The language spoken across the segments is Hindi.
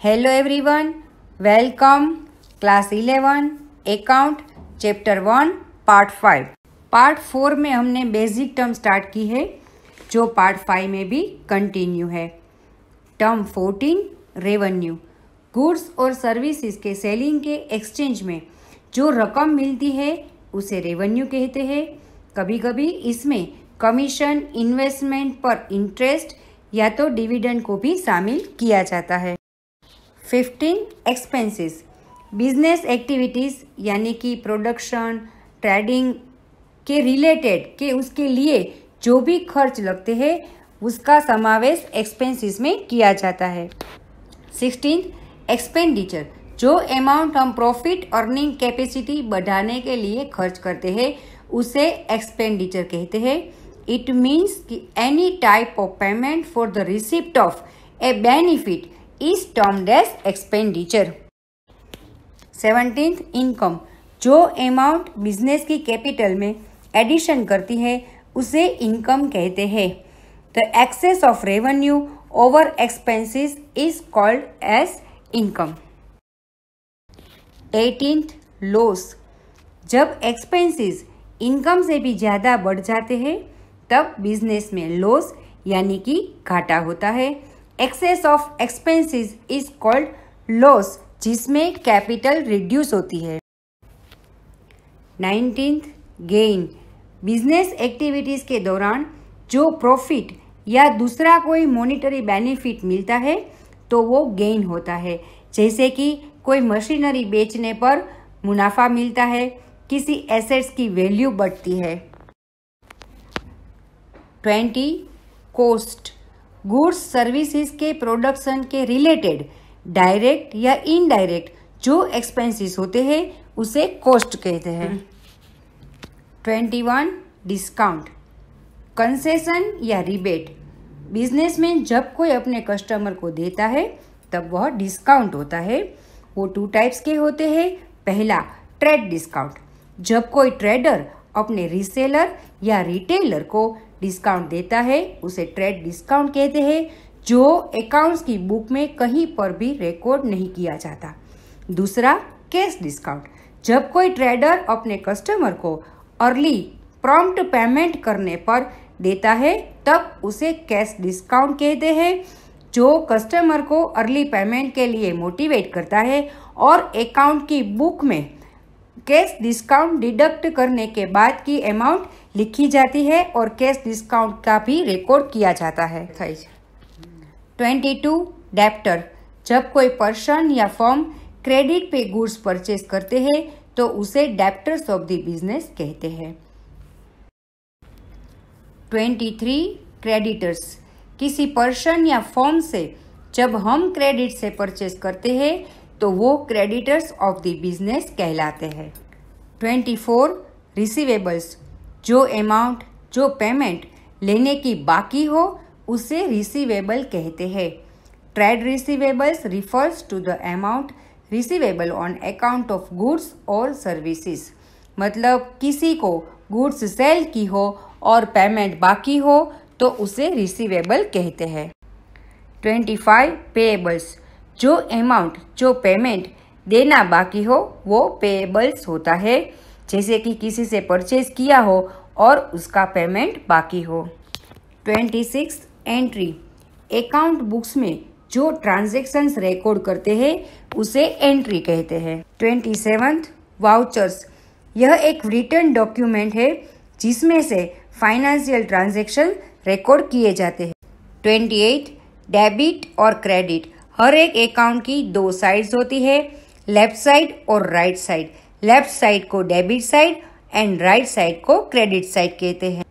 Hello everyone welcome class eleven account chapter one part five part four में हमने बेसिक टर्म स्टार्ट की है, जो पार्ट फाइव में भी कंटिन्यू है. टर्म फोर्टीन रेवेन्यू गुड्स और सर्विसेज़ के सेलिंग के एक्सचेंज में जो रकम मिलती है, उसे रेवेन्यू कहते हैं. कभी कभी इसमें कमीशन इन्वेस्टमेंट पर इंटरेस्ट या तो डिविडेंड को भी शामिल किया जाता है। फिफ्टीन एक्सपेंसेस बिज़नेस एक्टिविटीज़ यानी कि प्रोडक्शन ट्रेडिंग के रिलेटेड के उसके लिए जो भी खर्च लगते हैं, उसका समावेश एक्सपेंसेस में किया जाता है। सिक्सटीन एक्सपेंडिचर जो अमाउंट हम प्रॉफिट अर्निंग कैपेसिटी बढ़ाने के लिए खर्च करते हैं, उसे एक्सपेंडिचर कहते हैं। It means means any type of payment for the receipt of a benefit is termed as expenditure. Seventeenth income जो अमाउंट बिज़नेस की कैपिटल में एडिशन करती है, उसे इनकम कहते हैं। The excess of revenue over expenses is called as income eighteenth loss जब एक्सपेंसेस इनकम से भी ज़्यादा बढ़ जाते हैं, तब बिज़नेस में लॉस यानी कि घाटा होता है। Excess of expenses is called loss जिसमें कैपिटल रिड्यूस होती है। नाइनटीन्थ गेन बिज़नेस एक्टिविटीज़ के दौरान जो प्रॉफिट या दूसरा कोई मॉनिटरी बेनिफिट मिलता है तो वो गेन होता है। जैसे कि कोई मशीनरी बेचने पर मुनाफा मिलता है, किसी एसेट्स की वैल्यू बढ़ती है। ट्वेंटी कोस्ट गुड्स सर्विसेज़ के प्रोडक्शन के रिलेटेड, डायरेक्ट या इनडायरेक्ट, जो एक्सपेंसेस होते हैं, उसे कॉस्ट कहते हैं। ट्वेंटी वन डिस्काउंट कंसेशन या रिबेट बिज़नेस में जब कोई अपने कस्टमर को देता है, तब वह डिस्काउंट होता है। वो टू टाइप्स के होते हैं। पहला ट्रेड डिस्काउंट जब कोई ट्रेडर अपने रीसेलर या रिटेलर को डिस्काउंट देता है, उसे ट्रेड डिस्काउंट कहते हैं, जो अकाउंट्स की बुक में कहीं पर भी रिकॉर्ड नहीं किया जाता। दूसरा कैश डिस्काउंट जब कोई ट्रेडर अपने कस्टमर को अर्ली प्रॉम्प्ट पेमेंट करने पर देता है, तब उसे कैश डिस्काउंट कहते हैं, जो कस्टमर को अर्ली पेमेंट के लिए मोटिवेट करता है और अकाउंट की बुक में कैश डिस्काउंट डिडक्ट करने के बाद की अमाउंट लिखी जाती है और कैश डिस्काउंट का भी रिकॉर्ड किया जाता है। ट्वेंटी टू डेप्टर जब कोई पर्सन या फॉर्म क्रेडिट पे गुड्स परचेज करते हैं तो उसे डेप्टर्स ऑफ़ द बिज़नेस कहते हैं। ट्वेंटी थ्री क्रेडिटर्स किसी पर्सन या फॉर्म से जब हम क्रेडिट से परचेज करते हैं तो वो क्रेडिटर्स ऑफ़ द बिज़नेस कहलाते हैं। ट्वेंटी फोर रिसीवेबल्स जो अमाउंट जो पेमेंट लेने की बाकी हो, उसे रिसीवेबल कहते हैं। Trade receivables refers to the amount receivable on account of goods और सर्विसेज़ मतलब किसी को गुड्स सेल की हो और पेमेंट बाकी हो तो उसे रिसीवेबल कहते हैं। ट्वेंटी फाइव पेएबल्स जो अमाउंट जो पेमेंट देना बाकी हो, वो पेएबल्स होता है। जैसे कि किसी से परचेज किया हो और उसका पेमेंट बाकी हो। Twenty six entry account books में जो ट्रांजेक्शन्स रिकॉर्ड करते हैं, उसे एंट्री कहते हैं। ट्वेंटी सेवन्थ वाउचर्स यह एक रिटर्न डॉक्यूमेंट है, जिसमें से फाइनेंशियल ट्रांजेक्शन रिकॉर्ड किए जाते हैं। ट्वेंटी एट डेबिट और क्रेडिट हर एक अकाउंट की दो साइड्स होती है लेफ़्ट साइड और राइट साइड लेफ़्ट साइड को debit side and right side को क्रेडिट साइड कहते हैं।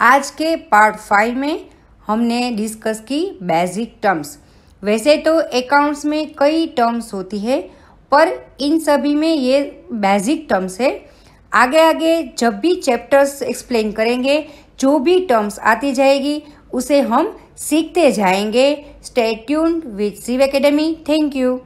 आज के पार्ट फाइव में हमने डिस्कस की बेसिक टर्म्स वैसे तो अकाउंट्स में कई टर्म्स होती है, पर इन सभी में ये बेसिक टर्म्स है। आगे आगे जब भी चैप्टर्स एक्सप्लेन करेंगे, जो भी टर्म्स आती जाएगी, उसे हम सीखते जाएँगे। Stay tuned with Shiv academy thank you